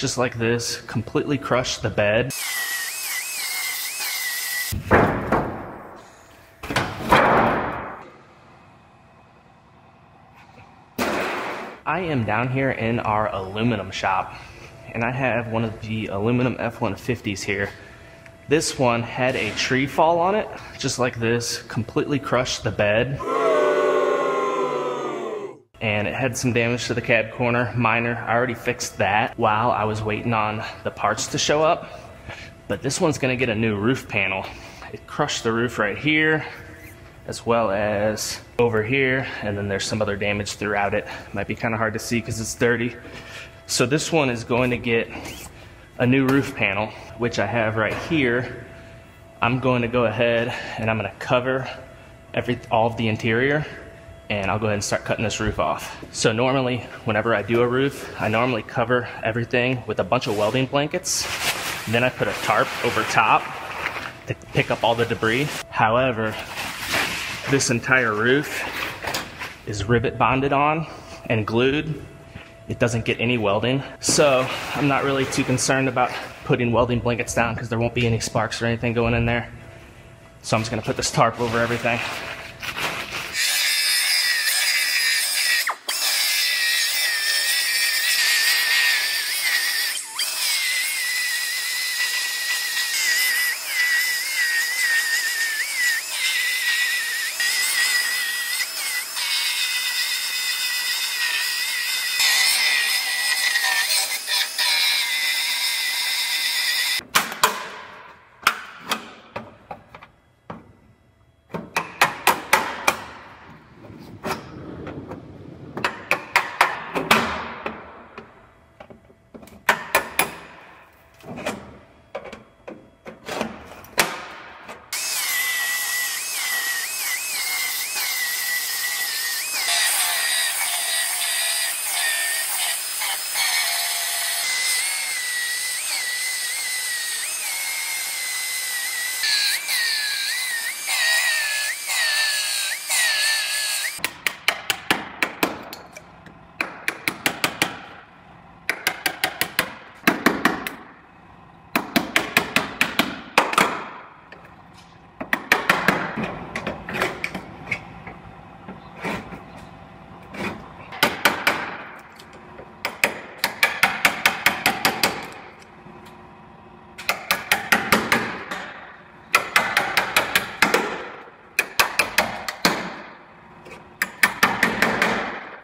just like this, completely crushed the bed. I am down here in our aluminum shop and I have one of the aluminum F-150s here. This one had a tree fall on it, just like this, completely crushed the bed. And it had some damage to the cab corner, minor. I already fixed that while I was waiting on the parts to show up. But this one's gonna get a new roof panel. It crushed the roof right here, as well as over here, and then there's some other damage throughout it. Might be kind of hard to see because it's dirty. So this one is going to get a new roof panel, which I have right here. I'm going to go ahead and I'm going to cover every all of the interior and I'll go ahead and start cutting this roof off. So normally, whenever I do a roof, I normally cover everything with a bunch of welding blankets. Then I put a tarp over top to pick up all the debris. However, this entire roof is rivet bonded on and glued it doesn't get any welding. So I'm not really too concerned about putting welding blankets down because there won't be any sparks or anything going in there. So I'm just gonna put this tarp over everything.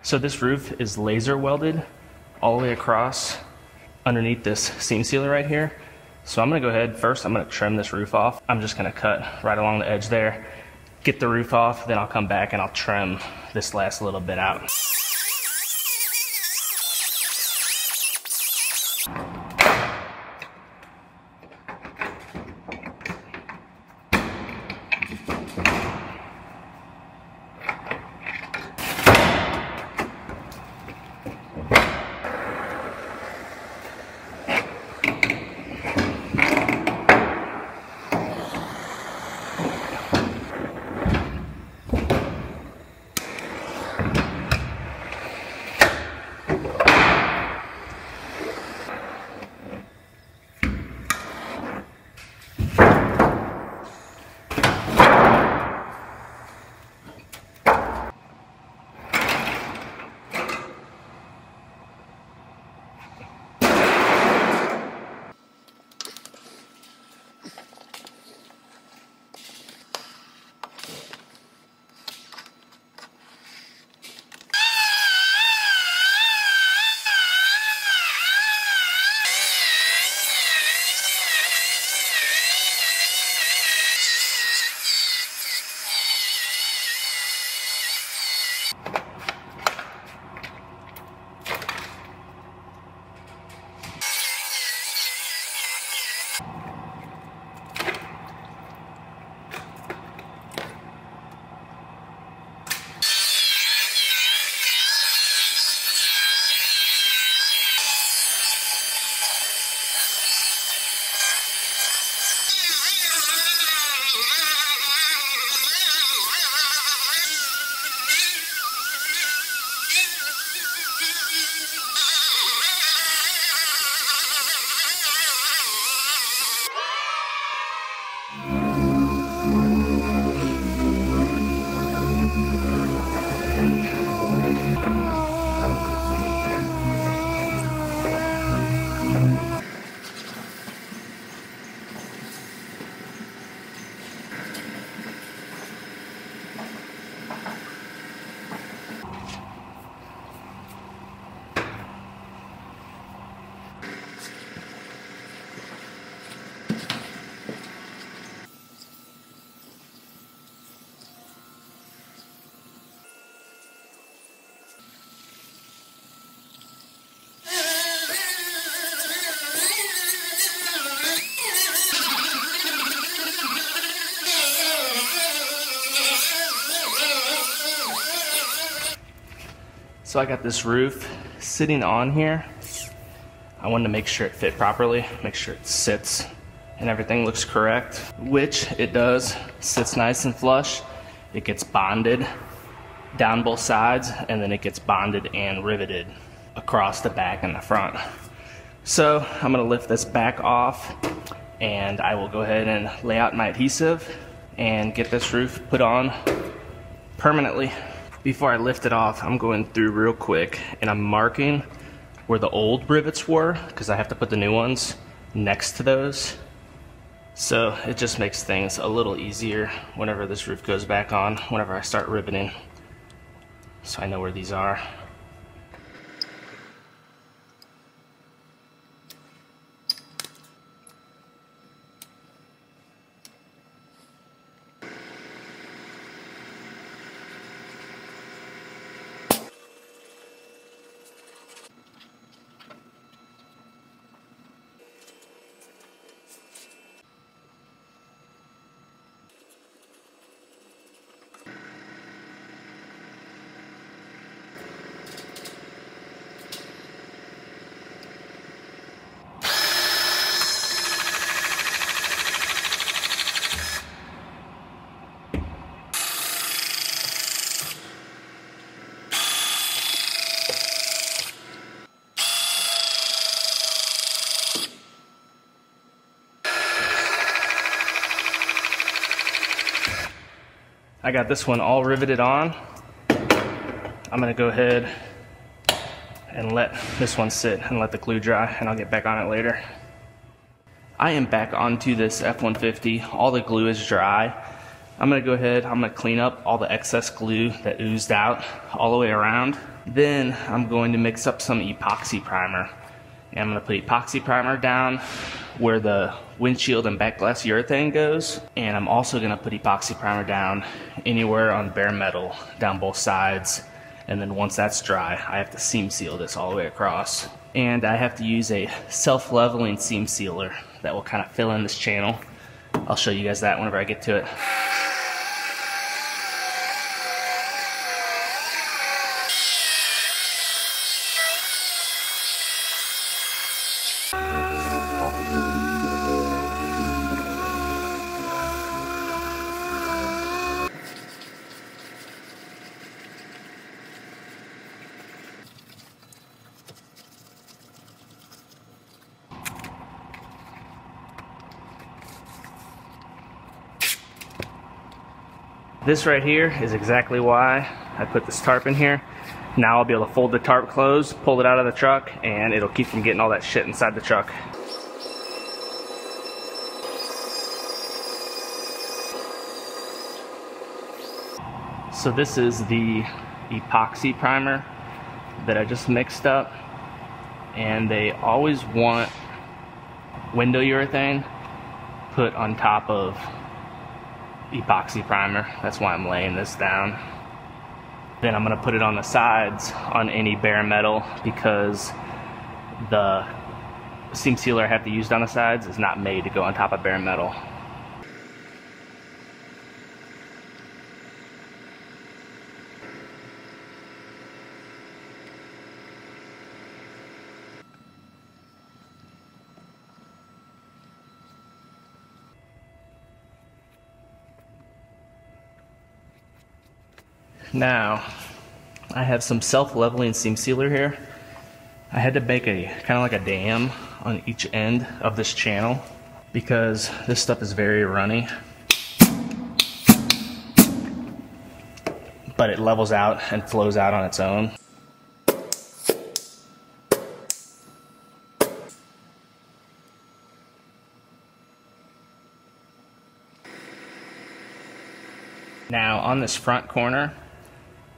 So this roof is laser welded all the way across underneath this seam sealer right here. So I'm gonna go ahead, first I'm gonna trim this roof off. I'm just gonna cut right along the edge there, get the roof off, then I'll come back and I'll trim this last little bit out. So I got this roof sitting on here. I wanted to make sure it fit properly, make sure it sits and everything looks correct, which it does. Sits nice and flush. It gets bonded down both sides and then it gets bonded and riveted across the back and the front. So I'm gonna lift this back off and I will go ahead and lay out my adhesive and get this roof put on permanently. Before I lift it off, I'm going through real quick and I'm marking where the old rivets were because I have to put the new ones next to those. So it just makes things a little easier whenever this roof goes back on, whenever I start riveting. So I know where these are. I got this one all riveted on. I'm gonna go ahead and let this one sit and let the glue dry and I'll get back on it later. I am back onto this F-150. All the glue is dry. I'm gonna go ahead, I'm gonna clean up all the excess glue that oozed out all the way around. Then I'm going to mix up some epoxy primer. And I'm gonna put epoxy primer down where the windshield and back glass urethane goes. And I'm also gonna put epoxy primer down anywhere on bare metal down both sides. And then once that's dry, I have to seam seal this all the way across. And I have to use a self-leveling seam sealer that will kind of fill in this channel. I'll show you guys that whenever I get to it. This right here is exactly why I put this tarp in here. Now I'll be able to fold the tarp closed, pull it out of the truck, and it'll keep from getting all that shit inside the truck. So this is the epoxy primer that I just mixed up. And they always want window urethane put on top of epoxy primer. That's why I'm laying this down. Then I'm gonna put it on the sides on any bare metal because the seam sealer I have to use on the sides is not made to go on top of bare metal. Now, I have some self-leveling seam sealer here. I had to make a kind of like a dam on each end of this channel because this stuff is very runny. But it levels out and flows out on its own. Now on this front corner,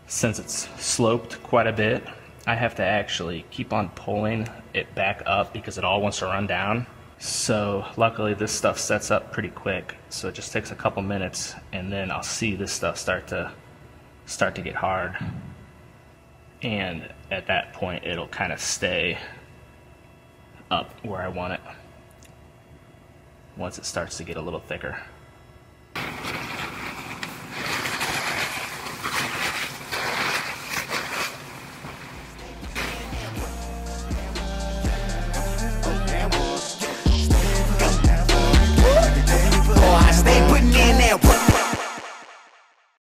since it's sloped quite a bit, I have to actually keep on pulling it back up because it all wants to run down. So luckily this stuff sets up pretty quick. So it just takes a couple minutes and then I'll see this stuff start to start to get hard. And at that point it'll kind of stay up where I want it once it starts to get a little thicker.